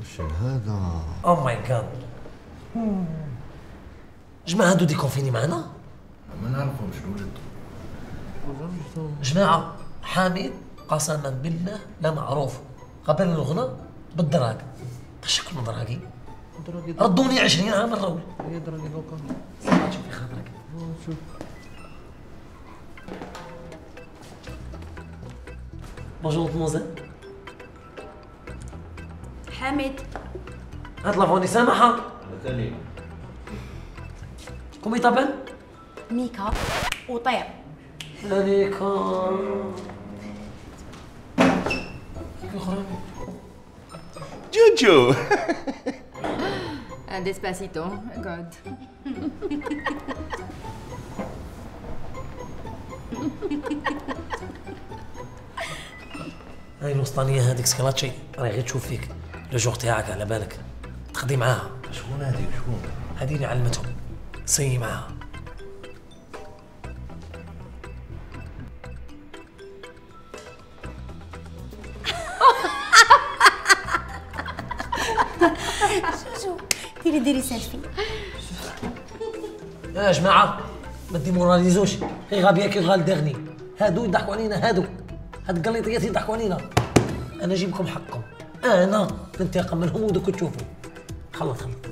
وش هذا؟ أو ماي جاد جماعة هادو دي كونفيني معنا؟ ما نعرفهم شنو ولدوا جماعة حامد قسما بالله لا معروف. قبل الغنى بالدراك شكل دراكي ردوني 20 عام الرول. هي دراجي لوكا صراحة شوف في خاطرك شوف بونجور موزة حامد. هات لافوني سامحة. كومي طبعا ميكا. وطير عليكم جوجو. Despacito, God. هاي الوسطانية هذيك سكراتشي راهي غير تشوف فيك. لو جوغ تاعك على بالك. تقضي معاها. شكون هذه شكون؟ هذه اللي علمتهم. سي معاها. شو ديري ديري سيلفي يا جماعة ما ديموراليزوش. غير غابي كي غال دغني هادو يضحكوا علينا هادو. هاد القليطيات يضحكوا علينا. أنا اجيبكم حقكم. أنا ننتقم منهم ودوك تشوفوا. خلط خلط